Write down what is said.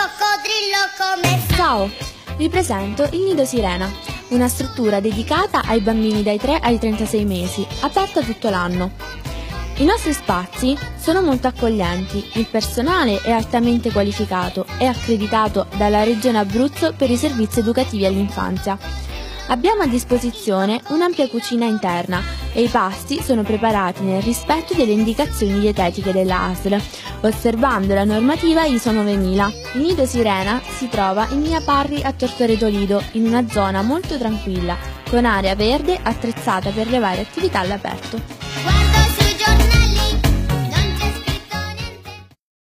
coccodrillo come Ciao, vi presento il Nido Sirena, una struttura dedicata ai bambini dai 3 ai 36 mesi, aperta tutto l'anno. I nostri spazi sono molto accoglienti, il personale è altamente qualificato e accreditato dalla Regione Abruzzo per i servizi educativi all'infanzia. Abbiamo a disposizione un'ampia cucina interna e i pasti sono preparati nel rispetto delle indicazioni dietetiche della ASL, osservando la normativa ISO 9000. Il nido Sirena si trova in via Parri a Tortore Tolido, in una zona molto tranquilla, con area verde attrezzata per le varie attività all'aperto.